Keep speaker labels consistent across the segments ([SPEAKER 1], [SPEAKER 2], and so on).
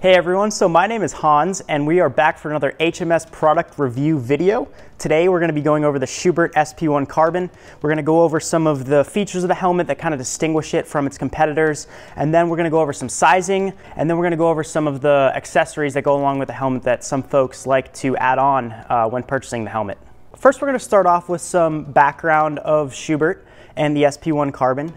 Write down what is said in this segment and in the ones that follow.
[SPEAKER 1] Hey everyone, so my name is Hans and we are back for another HMS product review video. Today we're going to be going over the Schuberth SP1 Carbon. We're going to go over some of the features of the helmet that kind of distinguish it from its competitors and then we're going to go over some sizing and then we're going to go over some of the accessories that go along with the helmet that some folks like to add on uh, when purchasing the helmet. First we're going to start off with some background of Schuberth and the SP1 Carbon.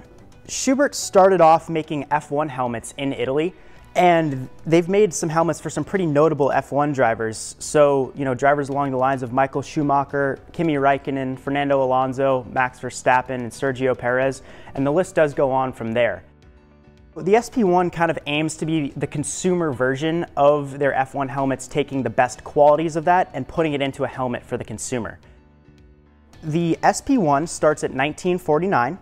[SPEAKER 1] Schuberth started off making F1 helmets in Italy and they've made some helmets for some pretty notable F1 drivers. So, you know, drivers along the lines of Michael Schumacher, Kimi Raikkonen, Fernando Alonso, Max Verstappen, and Sergio Perez, and the list does go on from there. The SP1 kind of aims to be the consumer version of their F1 helmets, taking the best qualities of that and putting it into a helmet for the consumer. The SP1 starts at 1949.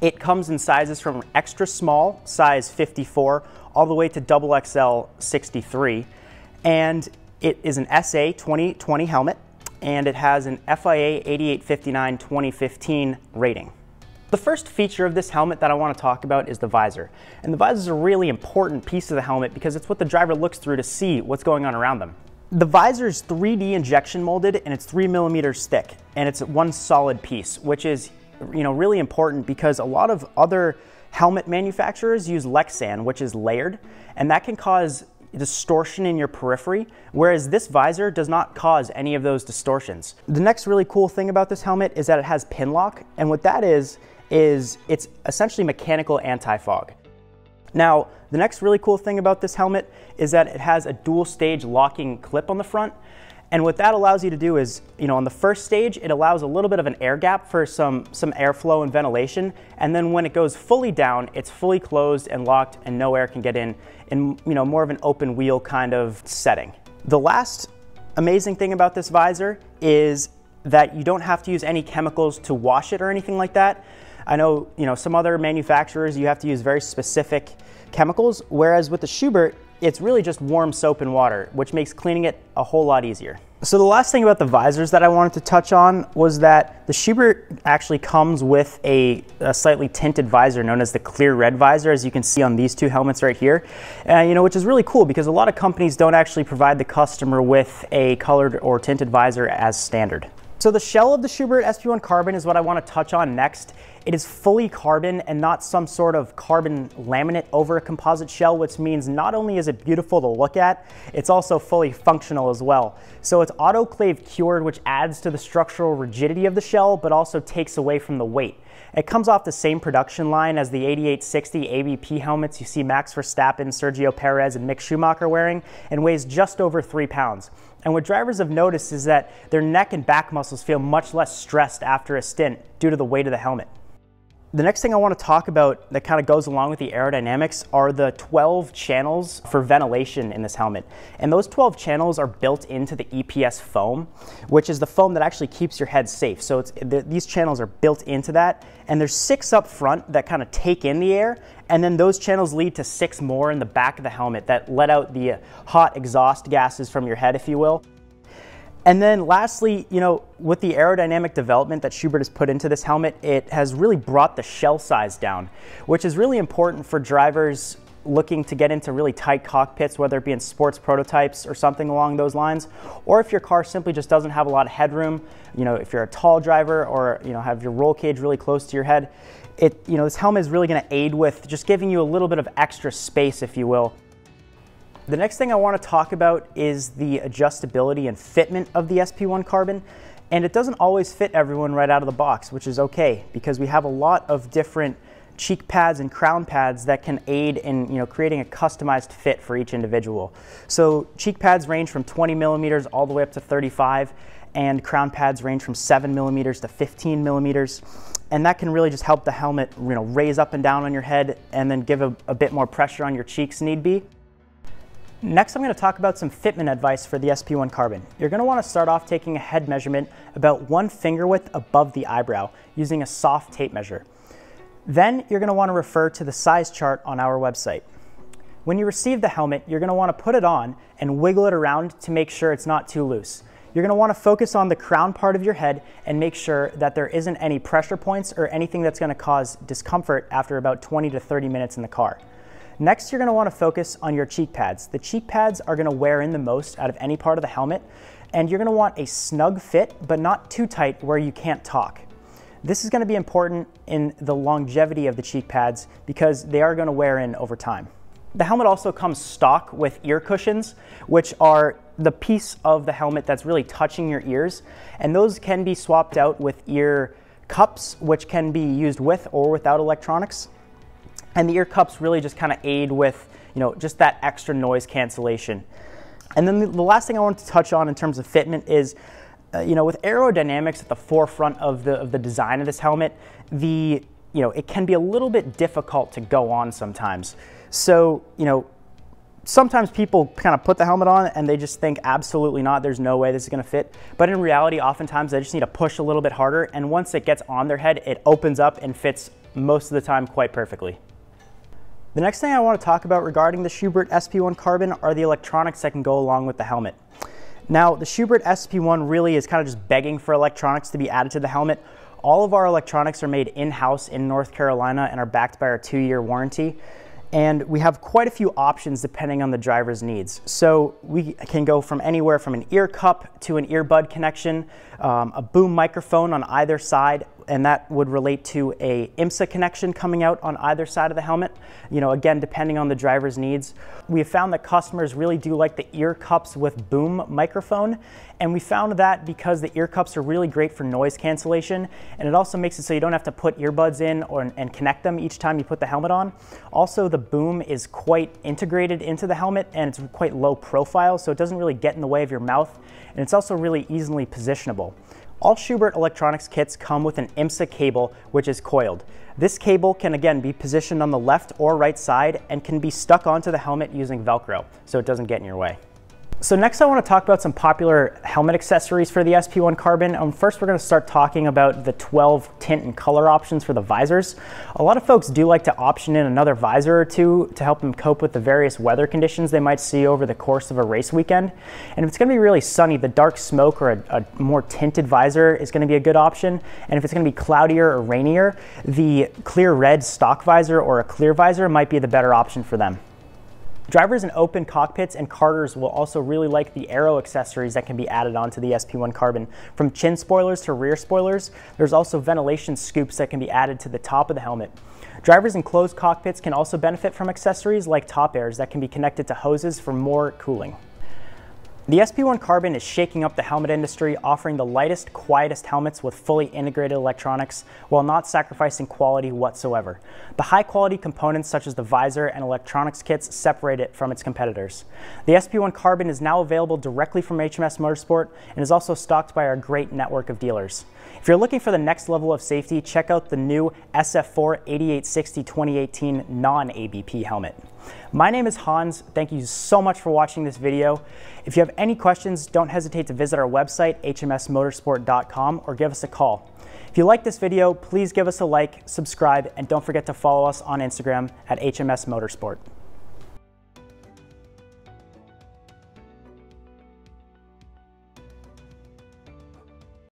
[SPEAKER 1] It comes in sizes from extra small, size 54, all the way to double XL 63. And it is an SA 2020 helmet, and it has an FIA 8859 2015 rating. The first feature of this helmet that I want to talk about is the visor. And the visor is a really important piece of the helmet because it's what the driver looks through to see what's going on around them. The visor is 3D injection molded and it's three millimeters thick and it's one solid piece, which is you know, really important because a lot of other Helmet manufacturers use Lexan, which is layered, and that can cause distortion in your periphery, whereas this visor does not cause any of those distortions. The next really cool thing about this helmet is that it has Pinlock, and what that is, is it's essentially mechanical anti-fog. Now, the next really cool thing about this helmet is that it has a dual stage locking clip on the front, and what that allows you to do is, you know, on the first stage, it allows a little bit of an air gap for some, some airflow and ventilation. And then when it goes fully down, it's fully closed and locked and no air can get in, in you know, more of an open wheel kind of setting. The last amazing thing about this visor is that you don't have to use any chemicals to wash it or anything like that. I know, you know, some other manufacturers, you have to use very specific chemicals, whereas with the Schuberth, it's really just warm soap and water, which makes cleaning it a whole lot easier. So the last thing about the visors that I wanted to touch on was that the Schuberth actually comes with a, a, slightly tinted visor known as the clear red visor, as you can see on these two helmets right here. Uh, you know, which is really cool because a lot of companies don't actually provide the customer with a colored or tinted visor as standard. So the shell of the Schuberth SP1 Carbon is what I want to touch on next. It is fully carbon and not some sort of carbon laminate over a composite shell, which means not only is it beautiful to look at, it's also fully functional as well. So it's autoclave cured, which adds to the structural rigidity of the shell, but also takes away from the weight. It comes off the same production line as the 8860 ABP helmets you see Max Verstappen, Sergio Perez, and Mick Schumacher wearing, and weighs just over three pounds. And what drivers have noticed is that their neck and back muscles feel much less stressed after a stint due to the weight of the helmet. The next thing I want to talk about that kind of goes along with the aerodynamics are the 12 channels for ventilation in this helmet. And those 12 channels are built into the EPS foam, which is the foam that actually keeps your head safe. So the, these channels are built into that. And there's six up front that kind of take in the air. And then those channels lead to six more in the back of the helmet that let out the hot exhaust gases from your head, if you will. And then lastly, you know, with the aerodynamic development that Schuberth has put into this helmet, it has really brought the shell size down, which is really important for drivers looking to get into really tight cockpits, whether it be in sports prototypes or something along those lines, or if your car simply just doesn't have a lot of headroom, you know, if you're a tall driver or, you know, have your roll cage really close to your head, it, you know, this helmet is really gonna aid with just giving you a little bit of extra space, if you will. The next thing I want to talk about is the adjustability and fitment of the SP1 Carbon. And it doesn't always fit everyone right out of the box, which is okay because we have a lot of different cheek pads and crown pads that can aid in you know, creating a customized fit for each individual. So cheek pads range from 20 millimeters all the way up to 35 and crown pads range from 7 millimeters to 15 millimeters. And that can really just help the helmet you know, raise up and down on your head and then give a, a bit more pressure on your cheeks need be. Next, I'm going to talk about some fitment advice for the SP1 Carbon. You're going to want to start off taking a head measurement about one finger width above the eyebrow using a soft tape measure. Then you're going to want to refer to the size chart on our website. When you receive the helmet, you're going to want to put it on and wiggle it around to make sure it's not too loose. You're going to want to focus on the crown part of your head and make sure that there isn't any pressure points or anything that's going to cause discomfort after about 20 to 30 minutes in the car. Next, you're gonna wanna focus on your cheek pads. The cheek pads are gonna wear in the most out of any part of the helmet, and you're gonna want a snug fit, but not too tight where you can't talk. This is gonna be important in the longevity of the cheek pads because they are gonna wear in over time. The helmet also comes stock with ear cushions, which are the piece of the helmet that's really touching your ears, and those can be swapped out with ear cups, which can be used with or without electronics. And the ear cups really just kind of aid with, you know, just that extra noise cancellation. And then the, last thing I wanted to touch on in terms of fitment is, uh, you know, with aerodynamics at the forefront of the, of the design of this helmet, the, you know, it can be a little bit difficult to go on sometimes. So, you know, sometimes people kind of put the helmet on and they just think absolutely not there's no way this is going to fit but in reality oftentimes they just need to push a little bit harder and once it gets on their head it opens up and fits most of the time quite perfectly the next thing I want to talk about regarding the Schuberth SP1 Carbon are the electronics that can go along with the helmet. Now, the Schuberth SP1 really is kind of just begging for electronics to be added to the helmet. All of our electronics are made in-house in North Carolina and are backed by our two-year warranty. And we have quite a few options depending on the driver's needs. So we can go from anywhere from an ear cup to an earbud connection, um, a boom microphone on either side, and that would relate to a IMSA connection coming out on either side of the helmet. You know, again, depending on the driver's needs. We have found that customers really do like the ear cups with boom microphone, and we found that because the ear cups are really great for noise cancellation, and it also makes it so you don't have to put earbuds in or, and connect them each time you put the helmet on. Also, the boom is quite integrated into the helmet, and it's quite low profile, so it doesn't really get in the way of your mouth, and it's also really easily positionable. All Schuberth electronics kits come with an IMSA cable, which is coiled. This cable can again be positioned on the left or right side and can be stuck onto the helmet using Velcro, so it doesn't get in your way. So next I want to talk about some popular helmet accessories for the SP1 Carbon. Um, first we're going to start talking about the 12 tint and color options for the visors. A lot of folks do like to option in another visor or two to help them cope with the various weather conditions they might see over the course of a race weekend. And if it's going to be really sunny, the dark smoke or a, a more tinted visor is going to be a good option. And if it's going to be cloudier or rainier, the clear red stock visor or a clear visor might be the better option for them. Drivers in open cockpits and karters will also really like the aero accessories that can be added onto the SP1 Carbon. From chin spoilers to rear spoilers, there's also ventilation scoops that can be added to the top of the helmet. Drivers in closed cockpits can also benefit from accessories like top airs that can be connected to hoses for more cooling. The SP1 Carbon is shaking up the helmet industry, offering the lightest, quietest helmets with fully integrated electronics while not sacrificing quality whatsoever. The high quality components such as the visor and electronics kits separate it from its competitors. The SP1 Carbon is now available directly from HMS Motorsport and is also stocked by our great network of dealers. If you're looking for the next level of safety, check out the new SF4 8860 2018 non-ABP helmet. My name is Hans. Thank you so much for watching this video. If you have any questions, don't hesitate to visit our website, hmsmotorsport.com, or give us a call. If you like this video, please give us a like, subscribe, and don't forget to follow us on Instagram at HMS Motorsport.